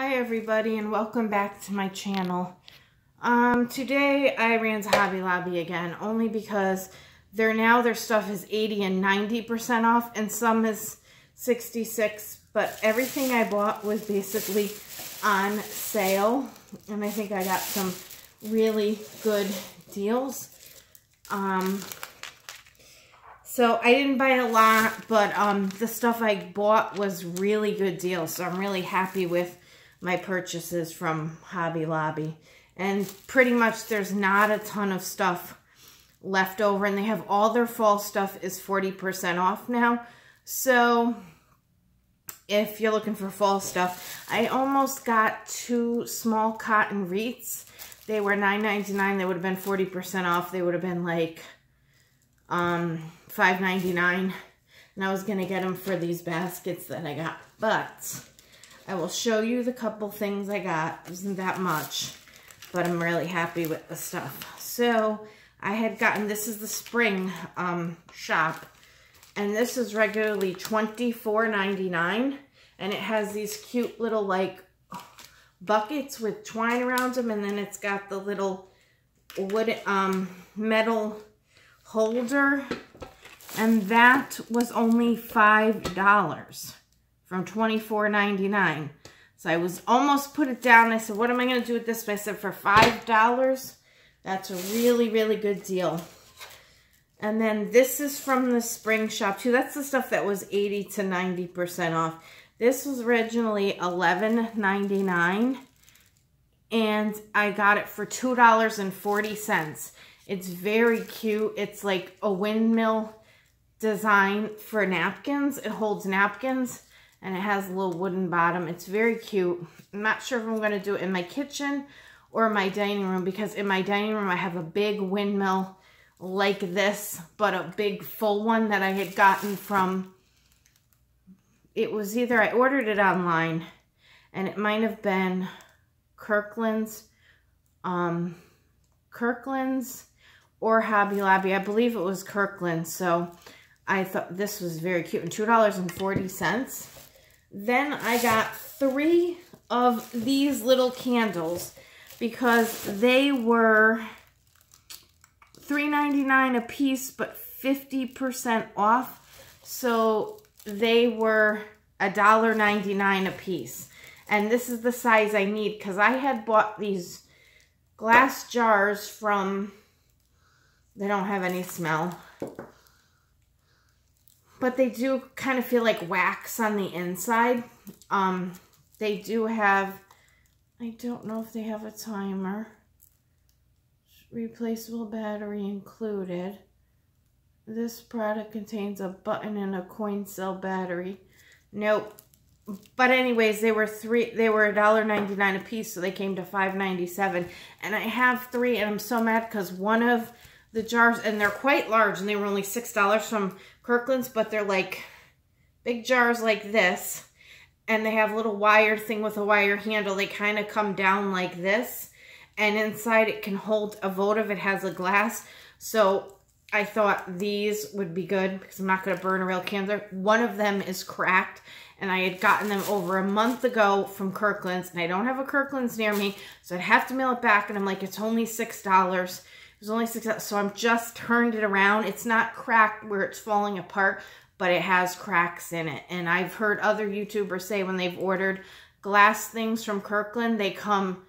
Hi everybody and welcome back to my channel. Um, today I ran to Hobby Lobby again only because they're now their stuff is 80 and 90% off and some is 66 but everything I bought was basically on sale and I think I got some really good deals. Um, so I didn't buy a lot, but um, the stuff I bought was really good deals. So I'm really happy with my purchases from Hobby Lobby. And pretty much there's not a ton of stuff left over. And they have all their fall stuff is 40% off now. So if you're looking for fall stuff, I almost got two small cotton wreaths. They were $9.99. They would have been 40% off. They would have been like um, $5.99. And I was going to get them for these baskets that I got. But I will show you the couple things I got. It wasn't that much. But I'm really happy with the stuff. So I had gotten, this is the spring um, shop. And this is regularly $24.99. And it has these cute little like buckets with twine around them. And then it's got the little wood um, metal holder and that was only $5 from $24.99. So I was almost put it down. I said, what am I going to do with this? But I said, for $5, that's a really, really good deal. And then this is from the spring shop too. That's the stuff that was 80 to 90% off. This was originally $11.99 and I got it for $2.40. It's very cute. It's like a windmill design for napkins. It holds napkins and it has a little wooden bottom. It's very cute. I'm not sure if I'm going to do it in my kitchen or my dining room because in my dining room I have a big windmill like this, but a big full one that I had gotten from, it was either I ordered it online and it might have been Kirkland's, um, Kirkland's or Hobby Lobby. I believe it was Kirkland. So I thought this was very cute. And $2.40. Then I got three of these little candles because they were $3.99 a piece, but 50% off. So they were $1.99 a piece. And this is the size I need because I had bought these glass jars from, they don't have any smell but they do kind of feel like wax on the inside. Um, they do have, I don't know if they have a timer. Replaceable battery included. This product contains a button and a coin cell battery. Nope. But anyways, they were three. They were $1.99 a piece, so they came to $5.97. And I have three, and I'm so mad because one of the jars, and they're quite large, and they were only $6 from Kirkland's, but they're like big jars like this. And they have a little wire thing with a wire handle. They kind of come down like this. And inside it can hold a votive. It has a glass. So I thought these would be good because I'm not going to burn a real candle. One of them is cracked and I had gotten them over a month ago from Kirkland's and I don't have a Kirkland's near me so I'd have to mail it back and I'm like it's only $6 was only six, so I'm just turned it around. It's not cracked where it's falling apart, but it has cracks in it. And I've heard other YouTubers say when they've ordered glass things from Kirkland, they come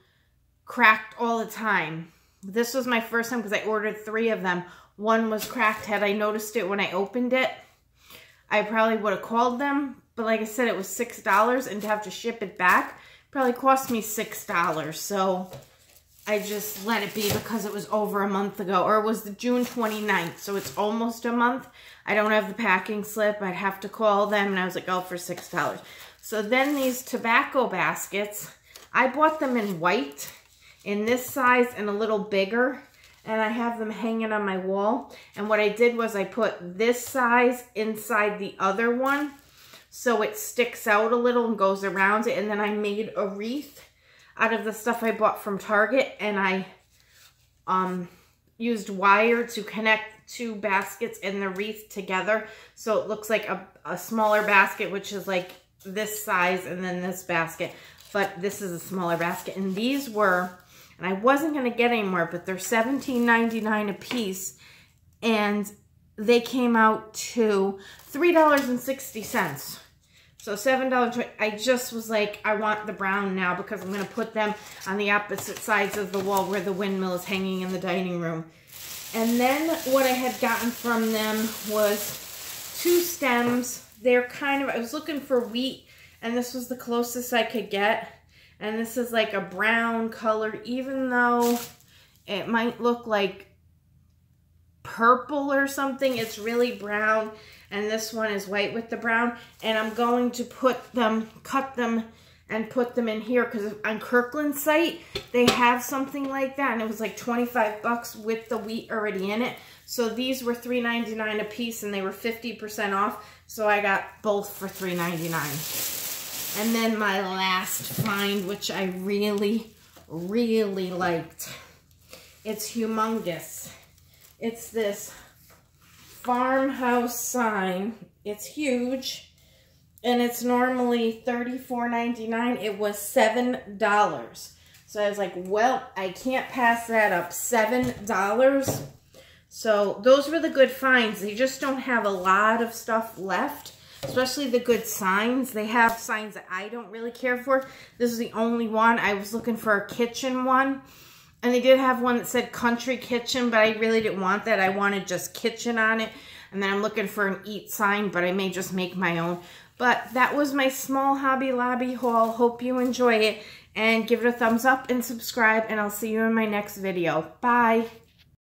cracked all the time. This was my first time because I ordered three of them. One was cracked. Had I noticed it when I opened it, I probably would have called them. But like I said, it was $6 and to have to ship it back probably cost me $6. So I just let it be because it was over a month ago, or it was the June 29th, so it's almost a month. I don't have the packing slip. I'd have to call them, and I was like, oh, for $6. So then these tobacco baskets, I bought them in white, in this size and a little bigger, and I have them hanging on my wall. And what I did was I put this size inside the other one, so it sticks out a little and goes around it, and then I made a wreath out of the stuff I bought from Target and I um, used wire to connect two baskets and the wreath together. So it looks like a, a smaller basket, which is like this size and then this basket. but this is a smaller basket. And these were, and I wasn't going to get any more, but they're $17.99 a piece. And they came out to $3.60. So $7, I just was like, I want the brown now because I'm going to put them on the opposite sides of the wall where the windmill is hanging in the dining room. And then what I had gotten from them was two stems. They're kind of, I was looking for wheat and this was the closest I could get. And this is like a brown color, even though it might look like purple or something. It's really brown. And this one is white with the brown. And I'm going to put them, cut them and put them in here because on Kirkland's site, they have something like that. And it was like 25 bucks with the wheat already in it. So these were $3.99 a piece and they were 50% off. So I got both for $3.99. And then my last find, which I really, really liked. It's humongous. It's this farmhouse sign. It's huge and it's normally $34.99. It was $7. So I was like, well, I can't pass that up. $7. So those were the good finds. They just don't have a lot of stuff left, especially the good signs. They have signs that I don't really care for. This is the only one. I was looking for a kitchen one. And they did have one that said country kitchen, but I really didn't want that. I wanted just kitchen on it. And then I'm looking for an eat sign, but I may just make my own. But that was my small Hobby Lobby haul. Hope you enjoy it and give it a thumbs up and subscribe and I'll see you in my next video. Bye.